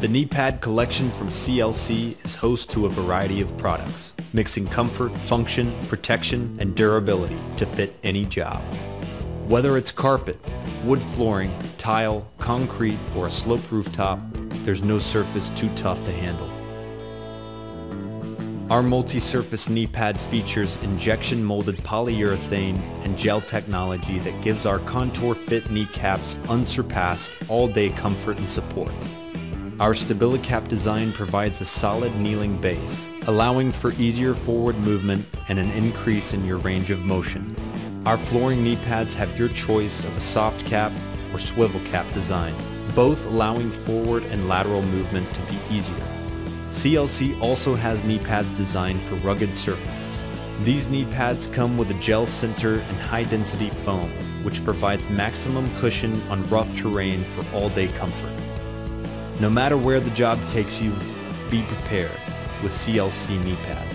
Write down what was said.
The knee pad collection from CLC is host to a variety of products, mixing comfort, function, protection, and durability to fit any job. Whether it's carpet, wood flooring, tile, concrete, or a sloped rooftop, there's no surface too tough to handle. Our multi-surface knee pad features injection molded polyurethane and gel technology that gives our contour fit kneecaps unsurpassed all-day comfort and support. Our StabiliCap design provides a solid kneeling base, allowing for easier forward movement and an increase in your range of motion. Our flooring knee pads have your choice of a soft cap or swivel cap design, both allowing forward and lateral movement to be easier. CLC also has knee pads designed for rugged surfaces. These knee pads come with a gel center and high density foam, which provides maximum cushion on rough terrain for all-day comfort. No matter where the job takes you, be prepared with CLC knee pads.